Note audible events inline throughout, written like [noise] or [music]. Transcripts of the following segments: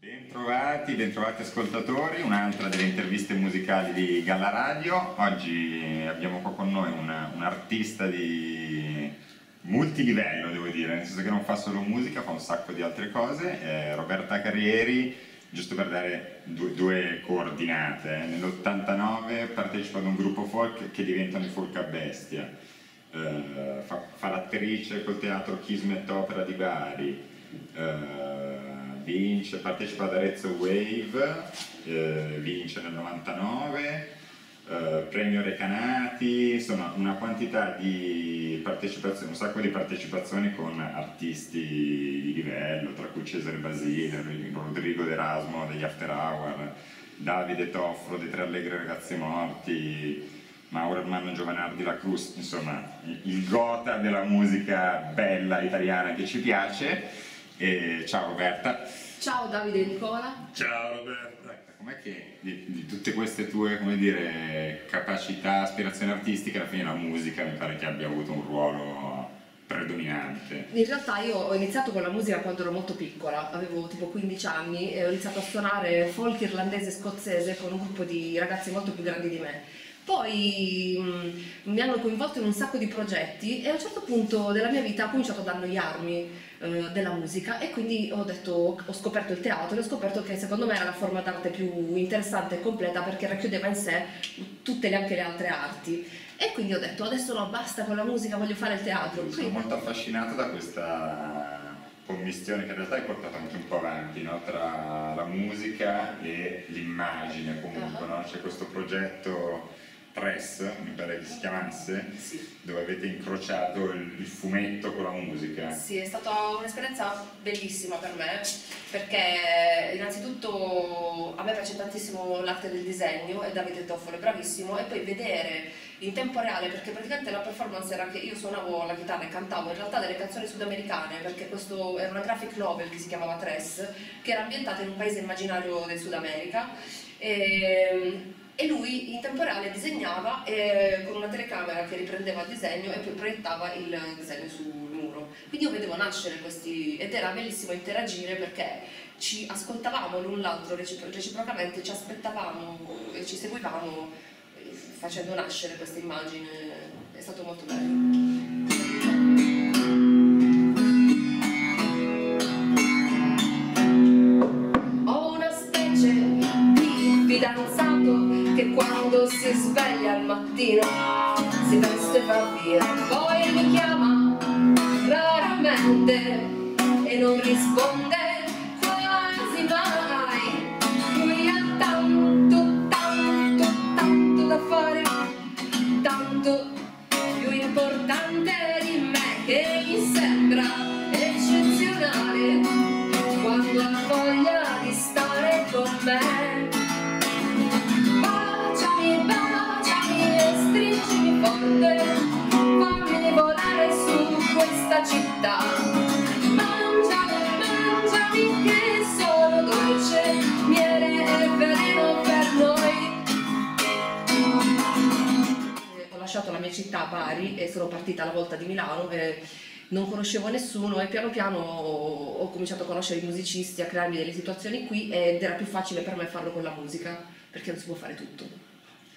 Bentrovati, bentrovati ascoltatori, un'altra delle interviste musicali di Galla Radio. Oggi abbiamo qua con noi un, un artista di multilivello, devo dire, nel senso che non fa solo musica, fa un sacco di altre cose. Eh, Roberta Carrieri, giusto per dare due, due coordinate, nell'89 partecipa ad un gruppo folk che diventano i folk a bestia. Eh, fa, fa l'attrice col teatro Kismet Opera di Bari. Vince, partecipa ad Arezzo Wave, eh, vince nel 99, eh, premio Recanati, insomma una quantità di partecipazioni, un sacco di partecipazioni con artisti di livello, tra cui Cesare Basile, Rodrigo D'Erasmo degli After Hour, Davide Toffro dei Tre Allegri Ragazzi Morti, Mauro Armando Giovanardi La Cruz, insomma il gota della musica bella italiana che ci piace. E ciao Roberta. Ciao Davide e Nicola. Ciao Roberta. Com'è che di, di, tutte queste tue come dire, capacità, aspirazioni artistiche, alla fine la musica mi pare che abbia avuto un ruolo predominante? In realtà io ho iniziato con la musica quando ero molto piccola, avevo tipo 15 anni e ho iniziato a suonare folk irlandese e scozzese con un gruppo di ragazzi molto più grandi di me poi mh, mi hanno coinvolto in un sacco di progetti e a un certo punto della mia vita ho cominciato ad annoiarmi eh, della musica e quindi ho, detto, ho scoperto il teatro e ho scoperto che secondo me era la forma d'arte più interessante e completa perché racchiudeva in sé tutte le, anche le altre arti. E quindi ho detto adesso no, basta con la musica, voglio fare il teatro. Sono molto affascinato da questa commistione che in realtà hai portato anche un po' avanti no? tra la musica e l'immagine comunque, uh-huh. no? c'è questo progetto Press, mi pare che si chiamasse, sì. dove avete incrociato il, fumetto con la musica. Sì, è stata un'esperienza bellissima per me, perché innanzitutto a me piace tantissimo l'arte del disegno e Davide Toffolo è bravissimo, e poi vedere in tempo reale, perché praticamente la performance era che io suonavo la chitarra e cantavo in realtà delle canzoni sudamericane, perché questo era una graphic novel che si chiamava Tress, che era ambientata in un paese immaginario del Sud America. E, e lui in tempo reale disegnava eh, con una telecamera che riprendeva il disegno e poi proiettava il disegno sul muro. Quindi io vedevo nascere questi ed era bellissimo interagire perché ci ascoltavamo l'un l'altro reciprocamente, ci aspettavamo e ci seguivamo eh, facendo nascere questa immagine. È stato molto bello. Mattino, si veste e va via, poi mi chiama raramente e non risponde quasi mai. Lui ha tanto, tanto, tanto da fare, tanto più importante questa città. Mangiami, mangiami che sono dolce miele e veleno per noi. Ho lasciato la mia città a Bari e sono partita alla volta di Milano e non conoscevo nessuno e piano piano ho cominciato a conoscere i musicisti, a crearmi delle situazioni qui ed era più facile per me farlo con la musica perché non si può fare tutto,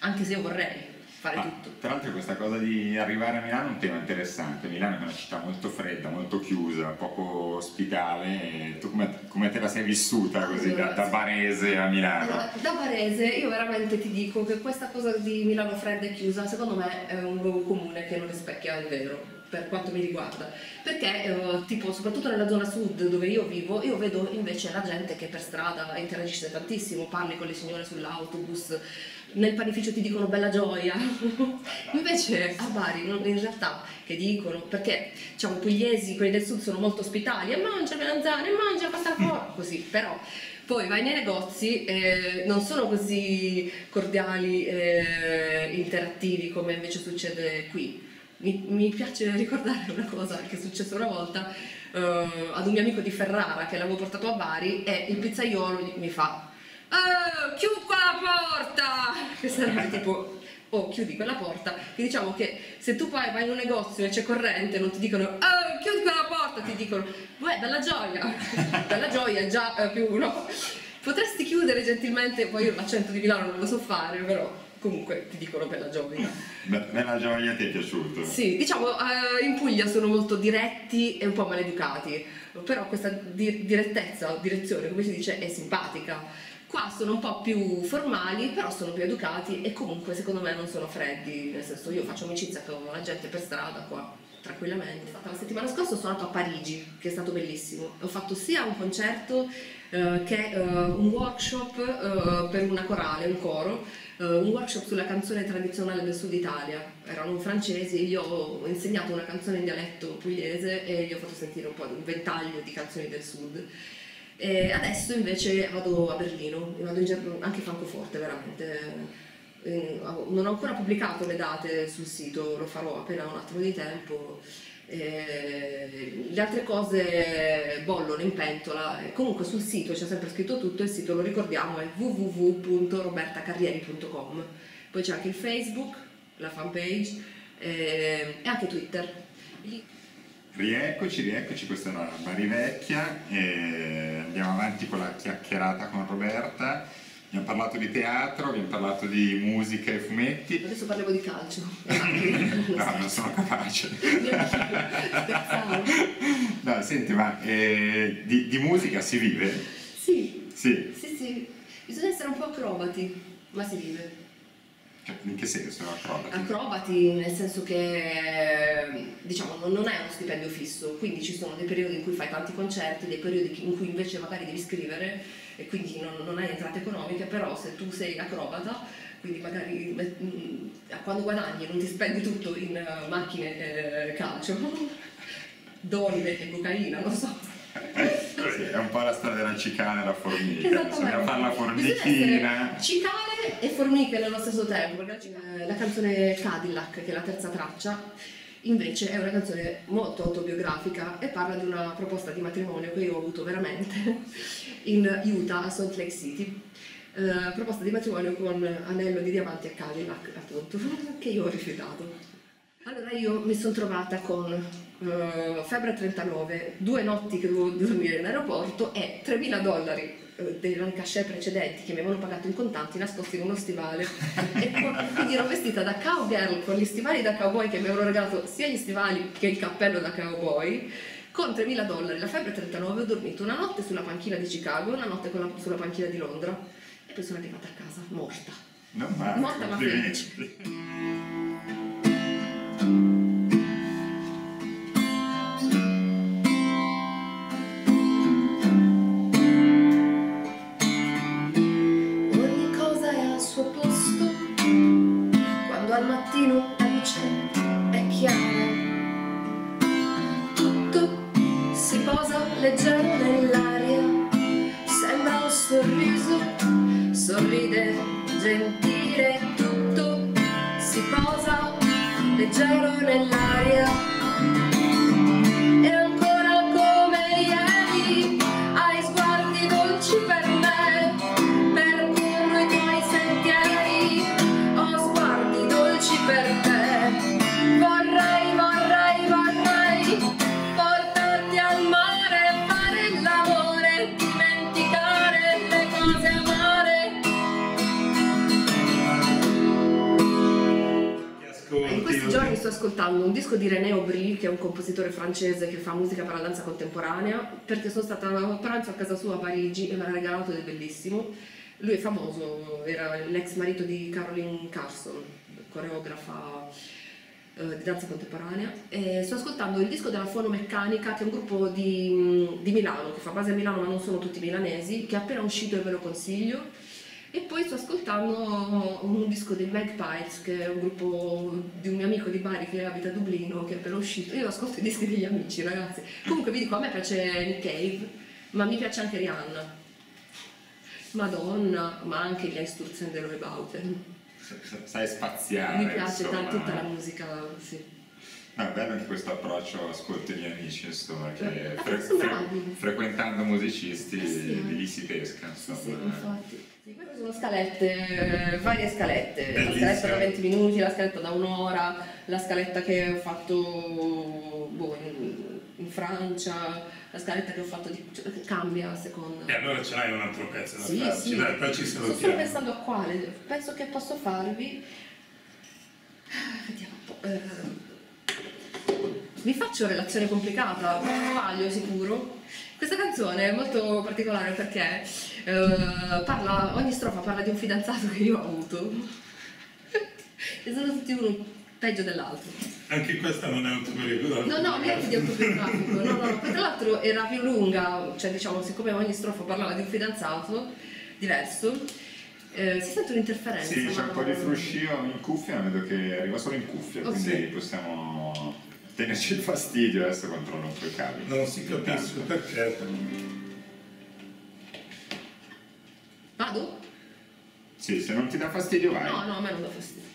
anche se io vorrei fare ah, tutto. Tra l'altro questa cosa di arrivare a Milano è un tema interessante, Milano è una città molto fredda, molto chiusa, poco ospitale, tu come, come te la sei vissuta così allora, da, da, Barese a Milano? Allora, da Barese io veramente ti dico che questa cosa di Milano fredda e chiusa secondo me è un luogo comune che non rispecchia il vero per quanto mi riguarda. Perché eh, tipo soprattutto nella zona sud dove io vivo io vedo invece la gente che per strada interagisce tantissimo parli con le signore sull'autobus nel panificio ti dicono bella gioia, [laughs] invece a Bari in realtà che dicono, perché diciamo pugliesi, quelli del sud sono molto ospitali, e mangia melanzane, mangia pasta fuori, così, però poi vai nei negozi, eh, non sono così cordiali e eh, interattivi come invece succede qui. Mi, mi, piace ricordare una cosa che è successa una volta uh, ad un mio amico di Ferrara che l'avevo portato a Bari e il pizzaiolo mi fa oh, chiudi quella porta! [laughs] Che sarebbe tipo, oh, chiudi quella porta. Che diciamo che se tu vai, vai in un negozio e c'è corrente, non ti dicono, oh, chiudi quella porta, ti dicono, beh, bella gioia, [laughs] bella gioia, già eh, più uno. Potresti chiudere gentilmente, poi io l'accento di Milano non lo so fare, però comunque ti dicono bella gioia. Bella gioia ti è piaciuto? Sì, diciamo eh, in Puglia sono molto diretti e un po' maleducati, però questa di- direttezza, direzione, come si dice, è simpatica. Qua sono un po' più formali, però sono più educati e comunque secondo me non sono freddi, nel senso io faccio amicizia con la gente per strada qua tranquillamente. La settimana scorsa sono andato a Parigi, che è stato bellissimo. Ho fatto sia un concerto eh, che eh, un workshop eh, per una corale, un coro, un workshop sulla canzone tradizionale del sud Italia. Erano francesi, io ho insegnato una canzone in dialetto pugliese e gli ho fatto sentire un po' un ventaglio di canzoni del sud. E adesso invece vado a Berlino, vado in giro, anche Francoforte veramente. Eh, non ho ancora pubblicato le date sul sito, lo farò appena un attimo di tempo. Eh, le altre cose bollono in pentola, comunque sul sito c'è sempre scritto tutto, il sito lo ricordiamo è www.robertacarrieri.com, poi c'è anche il Facebook, la fanpage eh, e anche Twitter. Rieccoci, rieccoci, questa è una Bari Vecchia e andiamo avanti con la chiacchierata con Roberta. Abbiamo parlato di teatro, abbiamo parlato di musica e fumetti. Adesso parliamo di calcio. [laughs] no, non sono capace. no, senti, ma eh, di, di, musica si vive? Sì. Sì. Sì, sì. Bisogna essere un po' acrobati, ma si vive. Cioè, in che senso acrobati? Acrobati nel senso che diciamo non è uno stipendio fisso, quindi ci sono dei periodi in cui fai tanti concerti, dei periodi in cui invece magari devi scrivere e quindi non, non hai entrate economiche, però se tu sei acrobata, quindi magari mm, quando guadagni non ti spendi tutto in macchine eh, calcio, [laughs] donne e cocaina, non so. È un po' la storia della cicala e la formica, bisogna fare la formichina. Cicale e formiche nello stesso tempo, perché la canzone Cadillac, che è la terza traccia, invece è una canzone molto autobiografica e parla di una proposta di matrimonio che io ho avuto veramente in Utah, a Salt Lake City. Uh, proposta di matrimonio con anello di diamanti e Cadillac, appunto, [laughs] che io ho rifiutato. Allora io mi sono trovata con uh, febbre 39, due notti che dovevo dormire in aeroporto e 3.000 dollari uh, dei cachet precedenti che mi avevano pagato in contanti nascosti in uno stivale [laughs] e quindi ero vestita da cowgirl con gli stivali da cowboy che mi avevano regalato sia gli stivali che il cappello da cowboy con 3.000 dollari, la febbre 39 ho dormito una notte sulla panchina di Chicago e una notte la, sulla panchina di Londra e poi sono arrivata a casa morta. Non male, morta ma felice. apologize. Compositore francese che fa musica per la danza contemporanea, perché sono stata a pranzo a casa sua a Parigi e me l'ha regalato ed è bellissimo. Lui è famoso, era l'ex marito di Caroline Carson, coreografa eh, di danza contemporanea. E sto ascoltando il disco della Fonomeccanica, che è un gruppo di, di Milano, che fa base a Milano ma non sono tutti milanesi, che è appena uscito e ve lo consiglio e poi sto ascoltando un disco dei Magpies, che è un gruppo di un mio amico di Bari che abita a Dublino, che è appena uscito. Io ascolto i dischi degli amici, ragazzi. Comunque vi dico, a me piace Nick Cave, ma mi piace anche Rihanna. Madonna, ma anche gli Einsturzen der Rebauten. Sai spaziare. Mi piace insomma. tutta la musica, sì. No, è bello anche questo approccio, ascolto i miei amici, insomma, che eh, fre- fre- frequentando musicisti eh sì. lì si pesca, insomma. Sì, sì, infatti. Poi sono scalette, varie scalette, Bellissima. la scaletta da 20 minuti, la scaletta da un'ora, la scaletta che ho fatto boh, in, in Francia, la scaletta che ho fatto di, cioè, cambia a seconda. E allora ce l'hai un altro pezzo da Sì, farci, sì. dai, poi ci Sto solo salutiamo. pensando a quale, penso che posso farvi. Ah, Vediamo un po'. eh. Vi faccio relazione complicata, sbaglio sicuro. Questa canzone è molto particolare perché eh, parla, ogni strofa parla di un fidanzato che io ho avuto. e sono tutti uno peggio dell'altro. Anche questa non è autobiografica. No, no, niente di autobiografico. No, no, no. Poi tra l'altro era più lunga, cioè diciamo, siccome ogni strofa parlava di un fidanzato diverso, eh, si sente un'interferenza. Sì, c'è un po' di fruscio in cuffia, ma vedo che arriva solo in cuffia, Oh, quindi sì. possiamo tenerci il fastidio, adesso controllo un po' i cavi. Non si capisce perché. Vado? Sì, se non ti dà fastidio vai. No, no, a me non dà fastidio.